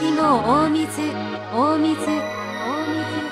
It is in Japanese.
きの大水大水大水。